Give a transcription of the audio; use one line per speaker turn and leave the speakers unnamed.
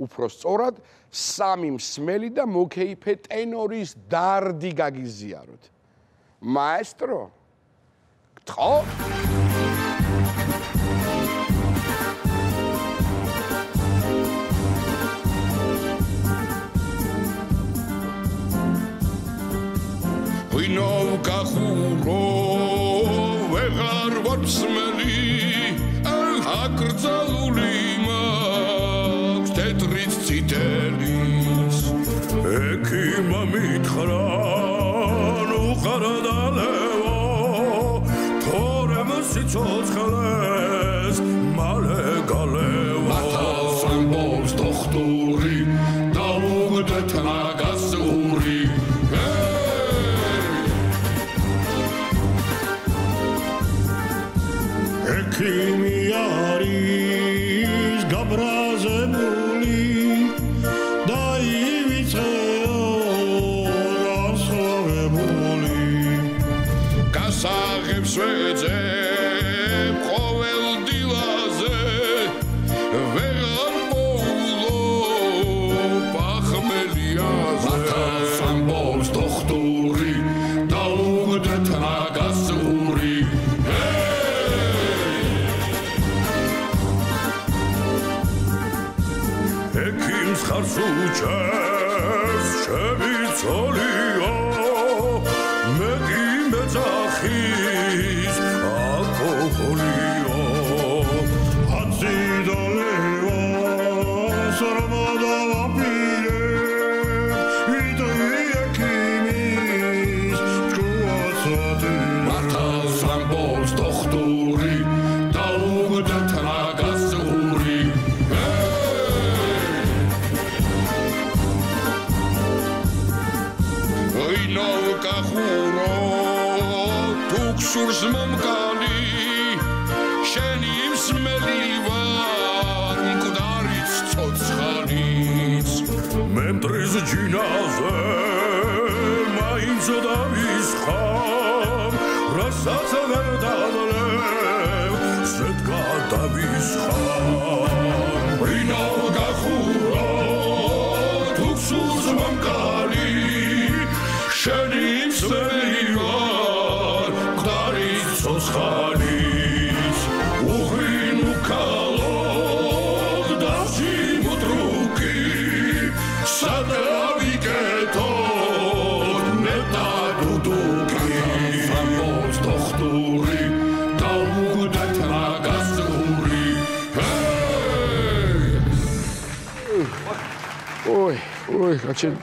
უფრო სწორად სამი მსმელი და მოკეიფე ტენორის დარდი გაგიზიაროთ. მაესტრო? გთხოვ? ვინო გახურო ვეღარ ვარ მსმელი თეთრიც ციტელის
ექიმა მითხრა ნუ ხარდალეო თორემ სიცოცხლეს
ვეძე ყოველ დილაზე ვეღარ მოულო პახმელიაზე მათალს ამბობს დოქტორი დაუგდეთ ნაგასური
ექიმს ხარს უჭერს ჩემი ცოლიო მე კი მეძახის
ვინო კახურო თუქსურს მომკალი შენი მსმელი ვარ მკვდარიც ცოცხალიც.
მე მტრის ჯინაზე მაინც დავისხამ რასაც ვერ დავლევ ზედგა დავისხამ
ვინო კახურო თუქსურს მომკალი tohturi, taugu tätmäga suuri. Oi, oi, katsen.